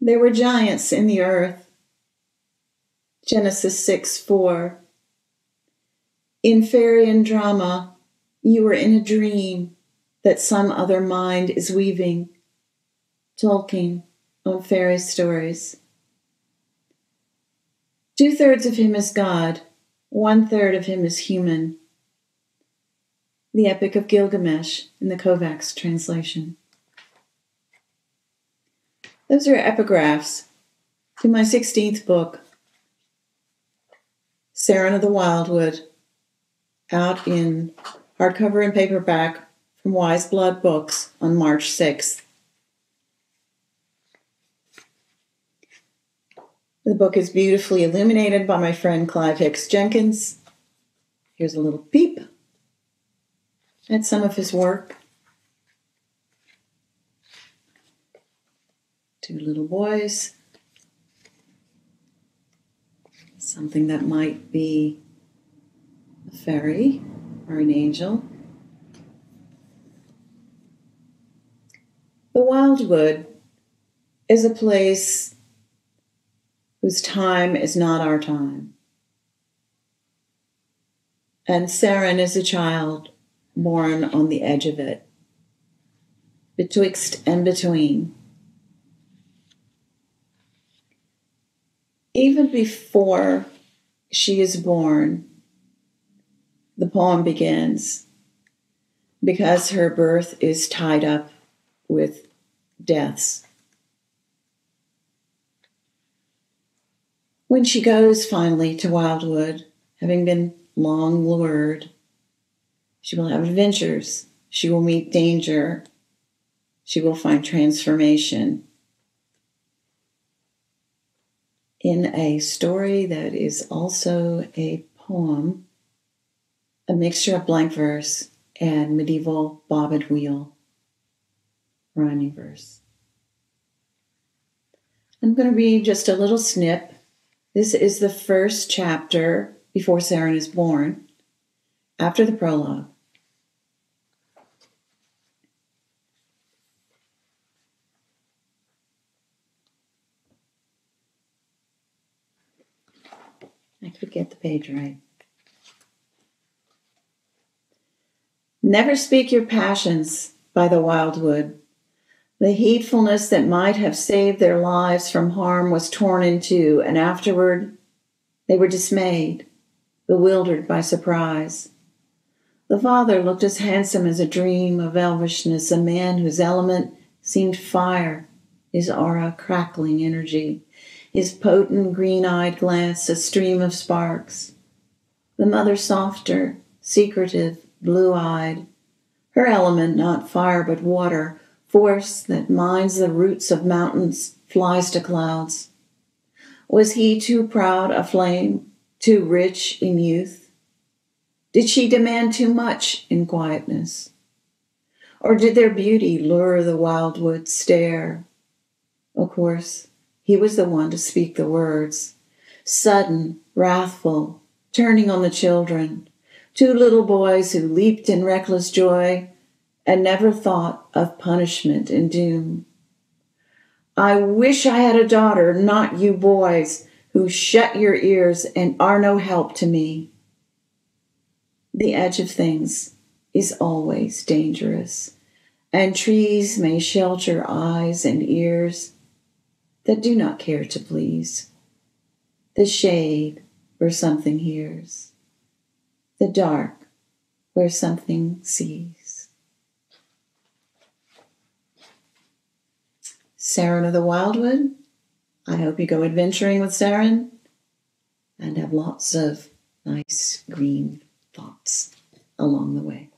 There were giants in the earth. Genesis 6 4. In fairy and drama, you are in a dream that some other mind is weaving. Tolkien on fairy stories. Two thirds of him is God, one third of him is human. The Epic of Gilgamesh in the Kovacs translation. Those are epigraphs to my 16th book, Seren of the Wildwood, out in hardcover and paperback from Wiseblood Books on March 6th. The book is beautifully illuminated by my friend Clive Hicks Jenkins. Here's a little peep at some of his work. Two little boys. Something that might be a fairy or an angel. The Wildwood is a place whose time is not our time. And Seren is a child born on the edge of it, betwixt and between. Even before she is born, the poem begins because her birth is tied up with deaths. When she goes finally to Wildwood, having been long lured, she will have adventures. She will meet danger. She will find transformation. In a story that is also a poem, a mixture of blank verse and medieval bob and wheel rhyming verse. I'm going to read just a little snip this is the first chapter before Seren is born, after the prologue. I could get the page right. Never speak your passions by the wildwood. The heedfulness that might have saved their lives from harm was torn in two, and afterward they were dismayed, bewildered by surprise. The father looked as handsome as a dream of elvishness, a man whose element seemed fire, his aura crackling energy, his potent green eyed glance a stream of sparks. The mother softer, secretive, blue eyed, her element not fire but water force that mines the roots of mountains, flies to clouds? Was he too proud a flame, too rich in youth? Did she demand too much in quietness? Or did their beauty lure the wildwood stare? Of course, he was the one to speak the words, sudden, wrathful, turning on the children, two little boys who leaped in reckless joy and never thought of punishment and doom. I wish I had a daughter, not you boys, who shut your ears and are no help to me. The edge of things is always dangerous, and trees may shelter eyes and ears that do not care to please. The shade where something hears, the dark where something sees. Seren of the Wildwood. I hope you go adventuring with Seren and have lots of nice green thoughts along the way.